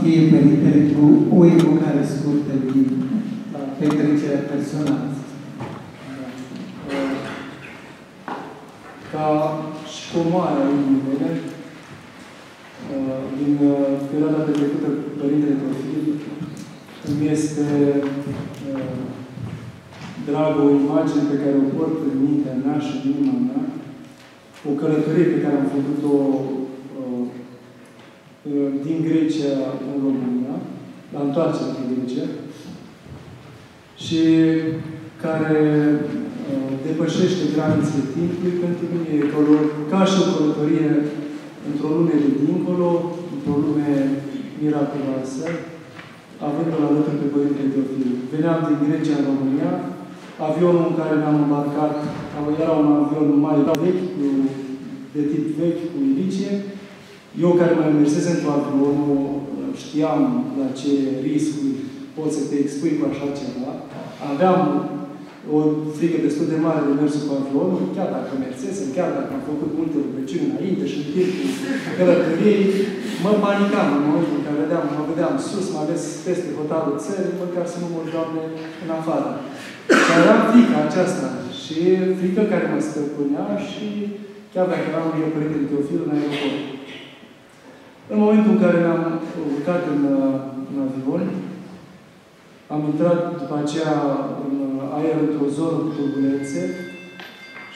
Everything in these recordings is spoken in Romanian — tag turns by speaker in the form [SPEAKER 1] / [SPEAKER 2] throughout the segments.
[SPEAKER 1] fie Părintele cu o evocare scurtă din petrecerea personală.
[SPEAKER 2] Ca și comoarea inimii mele, din perioada petrecută cu Părintele Teofil, îmi este dragă o imagine pe care o port în mintea mea și în inima mea, o călătorie pe care am făcut-o din Grecia în România, la întoarcerea din Grecia, și care uh, depășește granițele timpului pentru mine e ca și o călătorie într-o lume de dincolo, într-o lume miraculoasă, având-o alături pe Părintele Teofil. Veneam din Grecia în România, avionul în care ne-am îmbarcat era un avion mai vechi, cu, de tip vechi, cu ilicie. Eu care mai mersesem cu avionul, știam la ce riscuri poți să te expui cu așa ceva. Aveam o frică destul de mare de mers cu avionul, chiar dacă mersesem, chiar dacă am făcut multe rugăciuni înainte și în timpul călătoriei, mă panicam în momentul în care vedeam, mă vedeam sus, mă ales peste hotarul țării, măcar să nu mă Doamne în afară. Și aveam frica aceasta și frică care mă stăpânea și chiar dacă eram eu Părintele Teofil în aeroport. În momentul în care ne-am urcat în, în avion, am intrat după aceea în aer într-o zonă cu turbulențe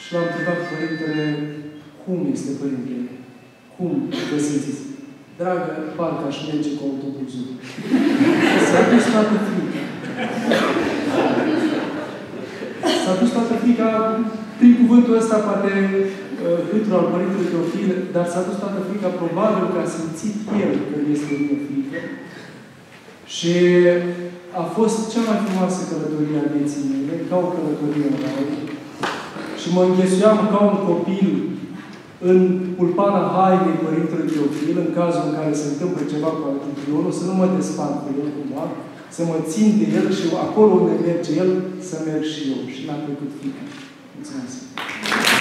[SPEAKER 2] și l-am întrebat Părintele, cum este Părintele? Cum vă simțiți? Dragă, parcă aș merge cu autobuzul. S-a dus toată frica. S-a dus toată frica prin cuvântul ăsta, poate uh, al Părintelui Teofil, dar s-a dus toată frica, probabil că a simțit el că este o frică. Și a fost cea mai frumoasă călătorie a vieții mele, ca o călătorie în rai. Și mă înghesuiam ca un copil în pulpana hainei Părintelui Teofil, în cazul în care se întâmplă ceva cu altitrionul, să nu mă despart cu el cumva, să mă țin de el și acolo unde merge el, să merg și eu. Și mi-a trecut frica. Mulțumesc!